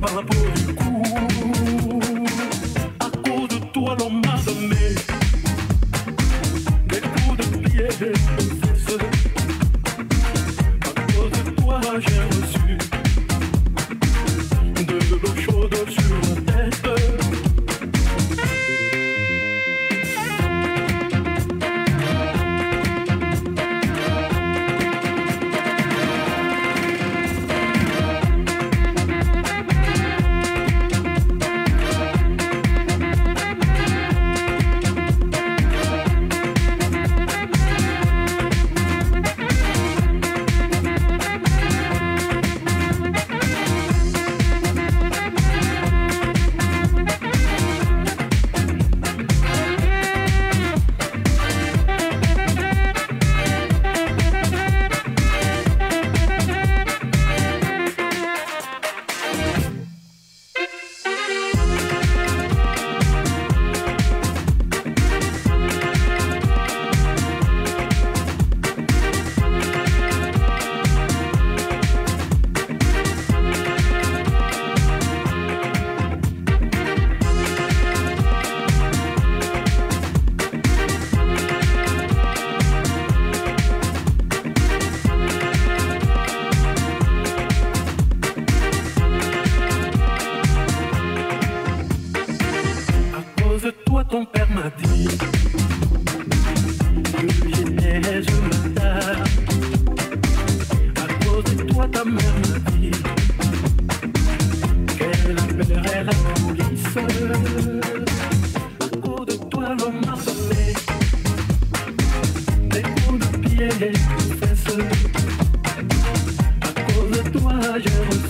bala público Que j'ai perdu ma tête. À cause de toi, ta mère me dit qu'elle appellera la police. À cause de toi, va a sauté des hauts de pierre et des fesses. À cause de toi, je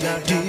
Do.